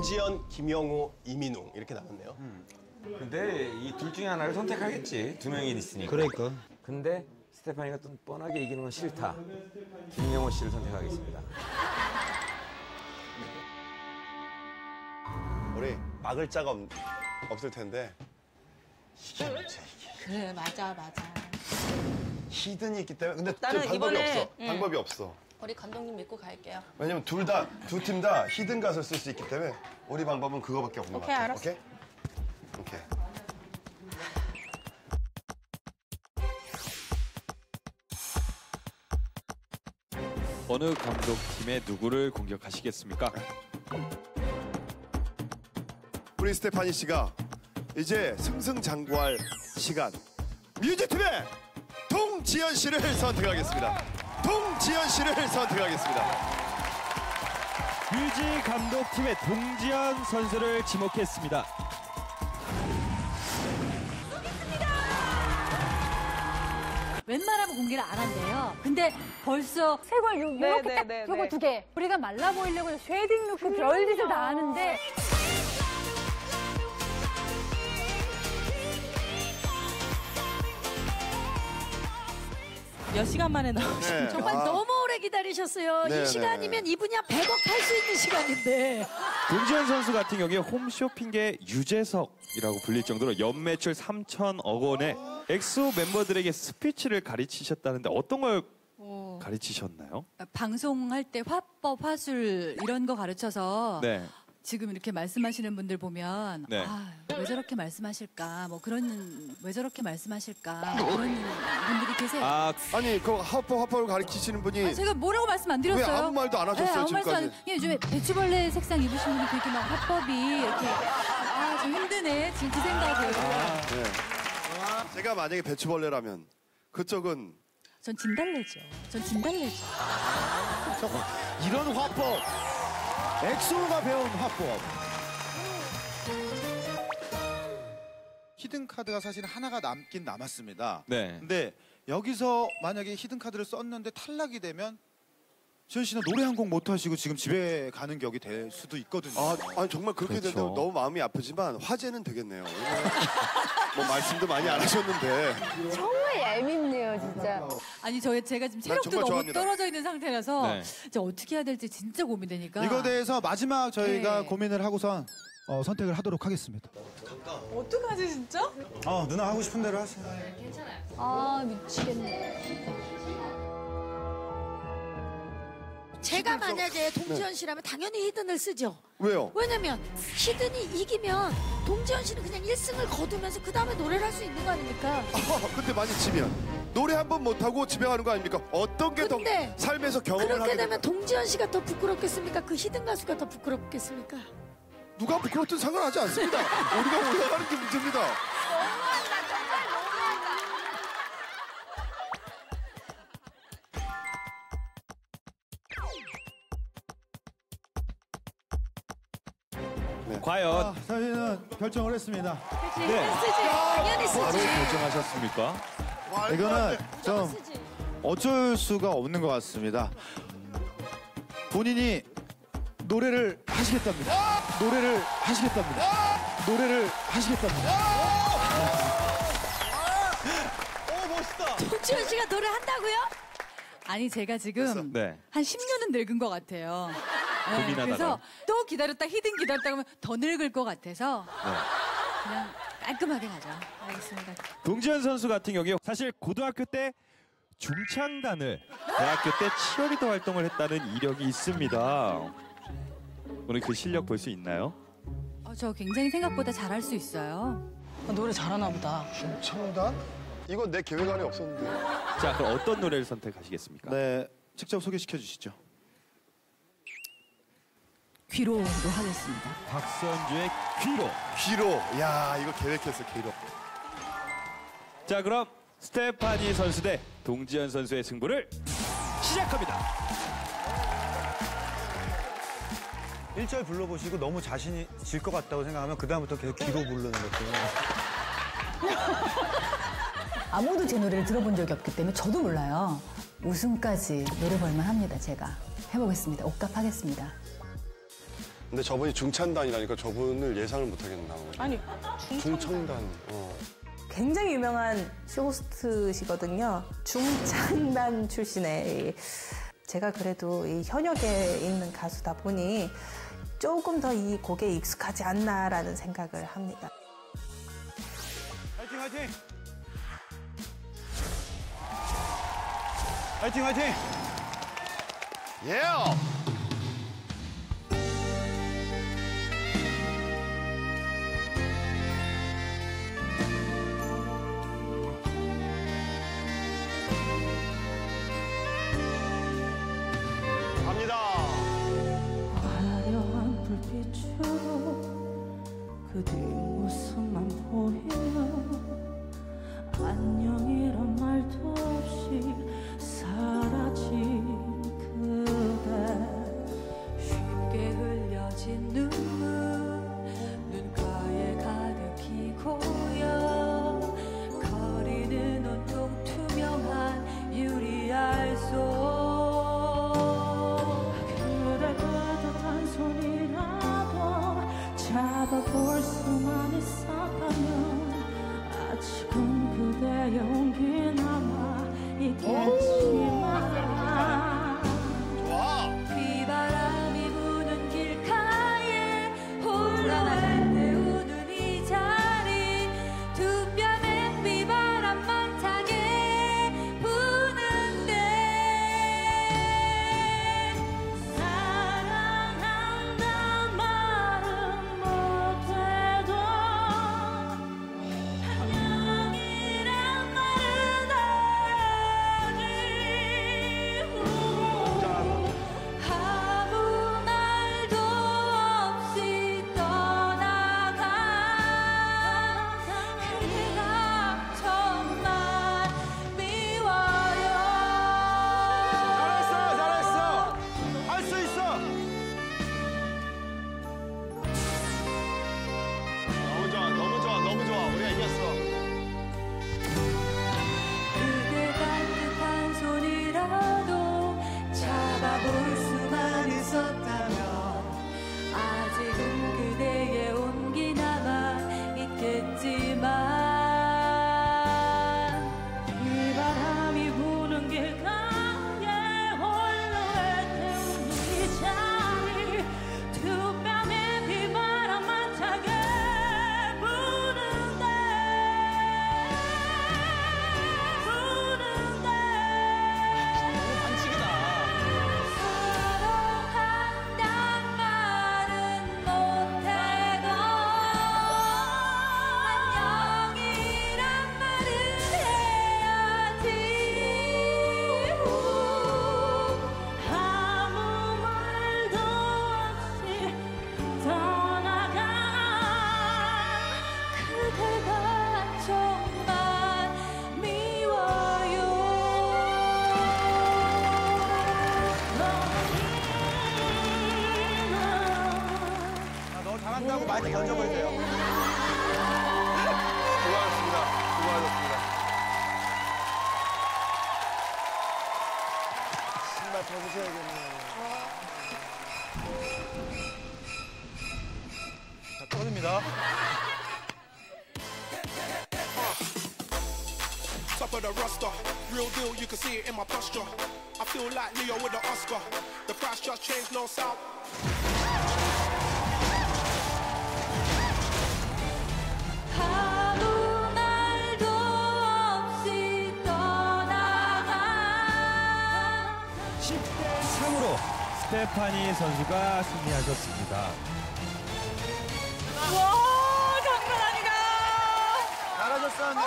동지연, 김영호, 이민웅 이렇게 남았네요. 근데 이 둘 중에 하나를 선택하겠지. 두 명이 있으니까. 그러니까. 근데 스테파니가 또 뻔하게 이기는 건 싫다. 김영호 씨를 선택하겠습니다. 우리 막을 자가 없, 없을 텐데 이게 문제야 이게 그래 맞아 맞아. 히든이 있기 때문에 근데 나는 방법이 이번에, 없어 음. 방법이 없어 우리 감독님 믿고 갈게요. 왜냐면 둘 다 두 팀 다 히든 갓을 쓸수 있기 때문에 우리 방법은 그거밖에 없는 것 오케이, 같아 알았어. 오케이? 오케이 어느 감독팀의 누구를 공격하시겠습니까? 우리 스테파니 씨가 이제 승승장구할 시간 뮤직팀의 동지현 씨를 선택하겠습니다 동지현 씨를 선택하겠습니다 뮤지 감독팀의 동지현 선수를 지목했습니다. 웬만하면 공개를 안 한대요. 근데 벌써 쇄골 요, 요렇게 네, 딱 네, 요거 네. 두 개. 우리가 말라 보이려고 shading 넣고 별짓을 다 하는데 몇 시간 만에 나오신 네. 정말 아. 너무 오래 기다리셨어요. 네, 네, 이 시간이면 이분이 한 100억 팔 수 있는 시간인데. 동지현 선수 같은 경우에 홈쇼핑계 유재석이라고 불릴 정도로 연매출 3천억 원에 엑소 멤버들에게 스피치를 가르치셨다는데 어떤 걸 가르치셨나요? 방송할 때 화법, 화술 이런 거 가르쳐서 네. 지금 이렇게 말씀하시는 분들 보면 네. 아, 왜 저렇게 말씀하실까? 뭐 그런 왜 저렇게 말씀하실까? 뭐 그런 분들이 계세요. 아, 아니 그 화법 화법을 가르치시는 분이 아, 제가 뭐라고 말씀 안 드렸어요? 왜 아무 말도 안 하셨어요, 네, 아무 말씀 안 지금까지? 예, 요즘에 배추벌레 색상 입으신 분이 되게 막 화법이 이렇게 아, 좀 힘드네. 지금 그 생각을. 네. 제가 만약에 배추벌레라면 그쪽은 전 진달래죠. 전 진달래죠. 이런 화법. 엑소가 배운 화법. 히든 카드가 사실 하나가 남긴 남았습니다. 네. 근데 여기서 만약에 히든 카드를 썼는데 탈락이 되면 지현 씨는 노래 한 곡 못 하시고 지금 집에 가는 격이 될 수도 있거든요. 아, 아니 정말 그렇게 그렇죠. 된다면 너무 마음이 아프지만 화제는 되겠네요. 왜냐면 뭐 말씀도 많이 안 하셨는데 정말 얄밉네요, 진짜. 아니 저 제가 지금 난 체력도 너무 좋아합니다. 떨어져 있는 상태라서 네. 이제 어떻게 해야 될지 진짜 고민되니까. 이거 대해서 마지막 저희가 네. 고민을 하고선 어, 선택을 하도록 하겠습니다. 어떡하지 진짜? 어, 누나 하고 싶은 대로 하세요. 아, 미치겠네. 제가 만약에 동지현 씨라면 당연히 히든을 쓰죠. 왜요? 왜냐면 히든이 이기면 동지현 씨는 그냥 1승을 거두면서 그 다음에 노래를 할 수 있는 거 아닙니까? 아, 근데 만약 지면 노래 한 번 못하고 집에 가는 거 아닙니까? 어떤 게 더 삶에서 경험을 그렇게 하게 되면 되면 동지현 씨가 더 부끄럽겠습니까? 그 히든 가수가 더 부끄럽겠습니까? 누가 부끄럽든 상관하지 않습니다. 우리가 올라가는 게 문제입니다. 과연 아, 저희는 결정을 했습니다. 네. 쓰지. 당연히 바로 쓰지. 결정하셨습니까? 이거는 좀. 어쩔 수가 없는 것 같습니다. 본인이 노래를 하시겠답니다. 노래를 하시겠답니다. 노래를 하시겠답니다. 동지현 씨가 노래 한다고요? 아니 제가 지금 네. 한 10년은 늙은 것 같아요. 네, 고민하다가. 그래서 또 기다렸다 히든 기다렸다 하면 더 늙을 것 같아서 네. 그냥 깔끔하게 가죠. 알겠습니다. 동지현 선수 같은 경우에 사실 고등학교 때 중창단을 대학교 때 치어리더 활동을 했다는 이력이 있습니다. 오늘 그 실력 볼 수 있나요? 어, 저 굉장히 생각보다 잘할 수 있어요. 노래 잘하나 보다. 청단? 이건 내 계획 안에 없었는데. 자, 그럼 어떤 노래를 선택하시겠습니까? 네, 직접 소개시켜 주시죠. 귀로로 하겠습니다. 박선주의 귀로. 귀로. 야, 이거 계획했어, 귀로. 자, 그럼 스테파니 선수 대 동지현 선수의 승부를 시작합니다. 1절 불러보시고 너무 자신이 질 것 같다고 생각하면 그다음부터 계속 귀로 부르는 것도. 아무도 제 노래를 들어본 적이 없기 때문에 저도 몰라요. 우승까지 노래 벌만 합니다, 제가. 해보겠습니다. 옥갑하겠습니다. 근데 저분이 중찬단이라니까 저분을 예상을 못하겠나. 아니 중청단. 어. 굉장히 유명한 쇼호스트시거든요. 중창단 출신의 제가 그래도 이 현역에 있는 가수다 보니 조금 더 이 곡에 익숙하지 않나라는 생각을 합니다. 화이팅 화이팅. 화이팅 화이팅. 예! 갑 있 잘한다고 마이크 던져버리세요. 수고하셨습니다. 수고하셨습니다. 신발 벗으셔야겠네요. 자 터집니다. top of the roster. Real deal, you can see it in my posture. I feel like Leo with the Oscar. The price just changed, no south. 스테파니 선수가 승리하셨습니다. 와 장난 아니다. 잘하셨어 언니.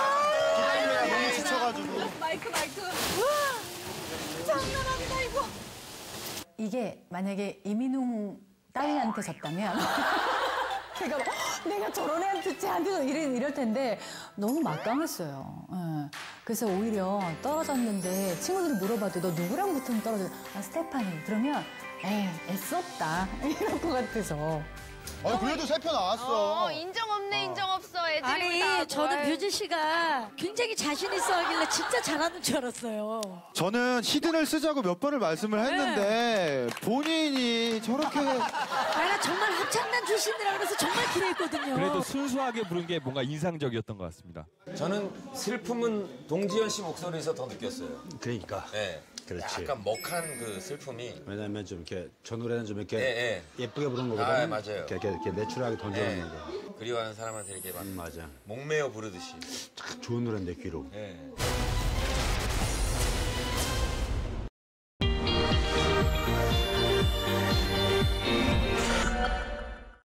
기다리느라 너무 지쳐가지고. 마이크 마이크. 와 장난 아니다 이거. 이게 만약에 이민웅 딸한테 졌다면 제가 막, "헉, 내가 저런 애한테 쟤한테 이럴, 이럴 텐데 너무 막강했어요. 예. 그래서 오히려 떨어졌는데 친구들이 물어봐도 너 누구랑 붙으면 떨어져? 아 스테파니. 그러면 에이 애썼다 이럴 것 같아서 아 그래도 세 표 나왔어. 어, 인정 없네, 인정 없어. 애들이 아니 다 저는. 뮤지 씨가 굉장히 자신 있어 하길래 진짜 잘하는 줄 알았어요. 저는 히든을 쓰자고 몇 번을 말씀을 했는데 본인이 저렇게 내가 정말 합창단 출신이라 그래서 정말 기대했거든요. 그래도 순수하게 부른 게 뭔가 인상적이었던 것 같습니다. 저는 슬픔은 동지현 씨 목소리에서 더 느꼈어요. 그러니까. 네. 그렇지. 약간 먹한 그 슬픔이. 왜냐면 좀 이렇게 저 노래는 좀 이렇게 예, 예. 예쁘게 부르는 거보다 아, 맞아요. 이렇게, 이렇게 내추럴하게 던져놓는 예. 거. 그리워하는 사람한테 이렇게 막 음, 맞아. 목매어 부르듯이. 참 좋은 노래인데 귀로. 예.